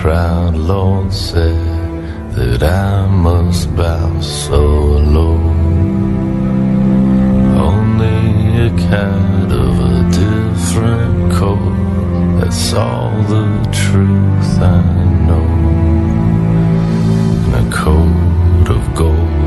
proud Lord said that I must bow so low. Only a cat of a different coat, that's all the truth I know. In a coat of gold.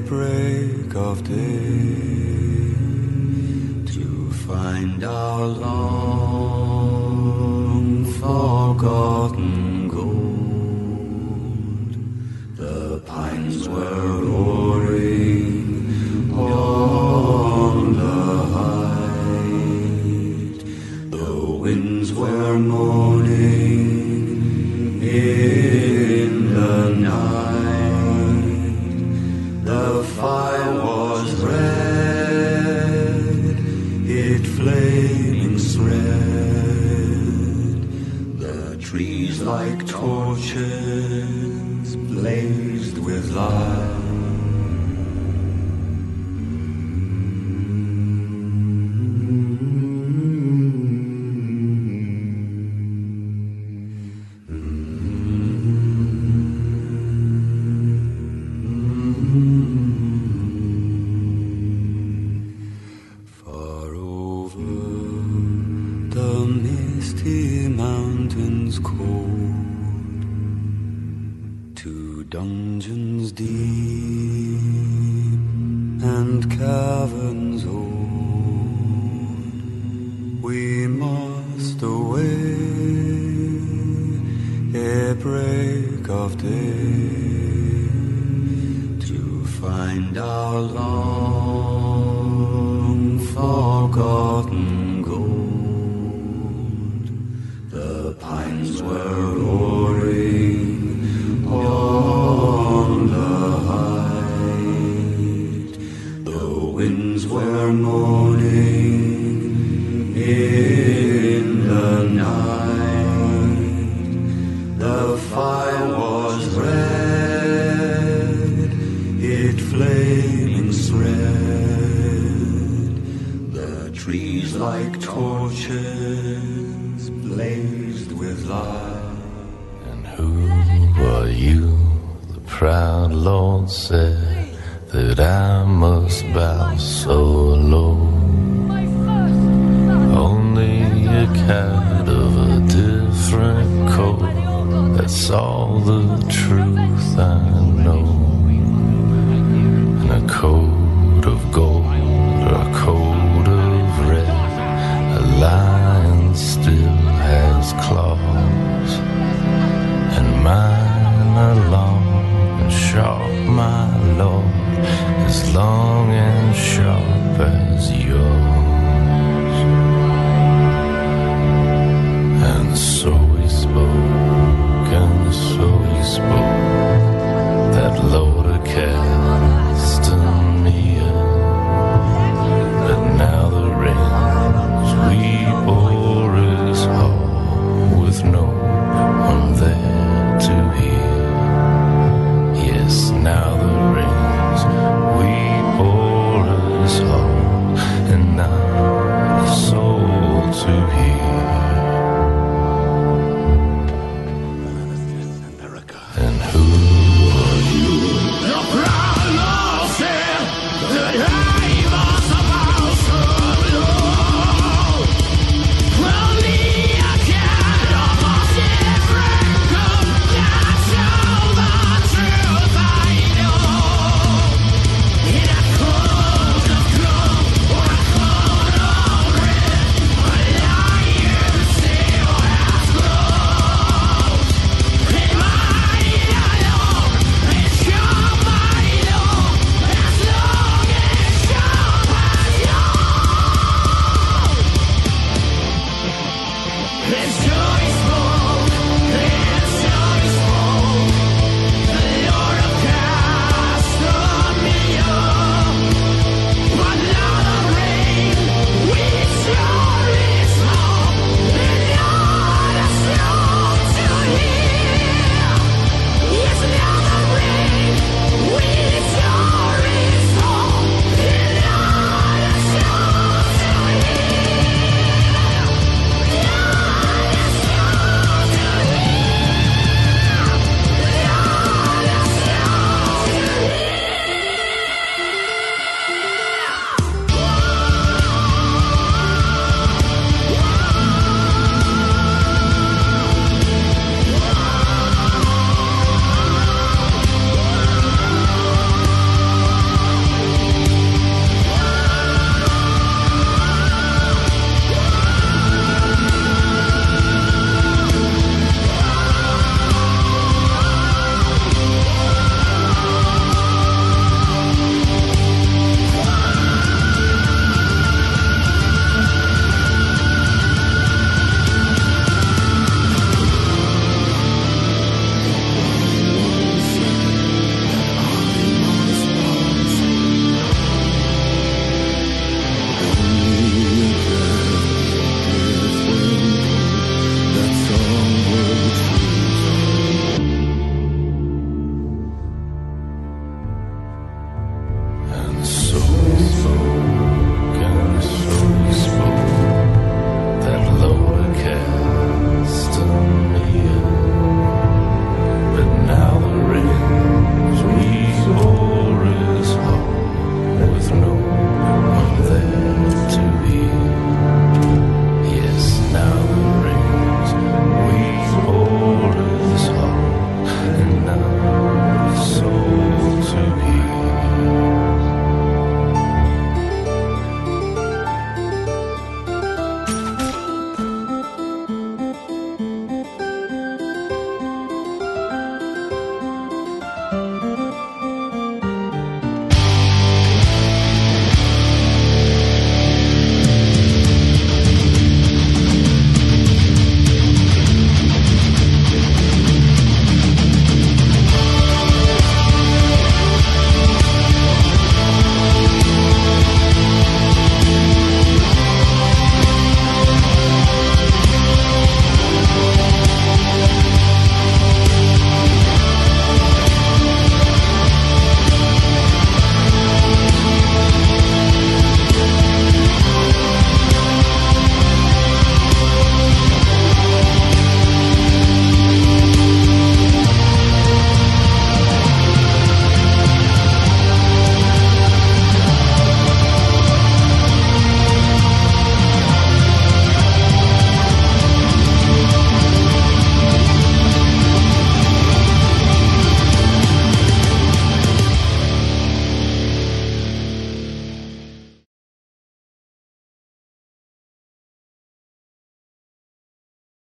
break of day to find our long forgotten gold. The pines were. Like torches blazed with light. Must away ere break of day to find our long forgotten gold. The pines were roaring on the height. The winds were moaning like torches blazed with light. And who are you? The proud Lord said that I must bow so low. Only a cat of a different coat. That's all the truth I know. And a coat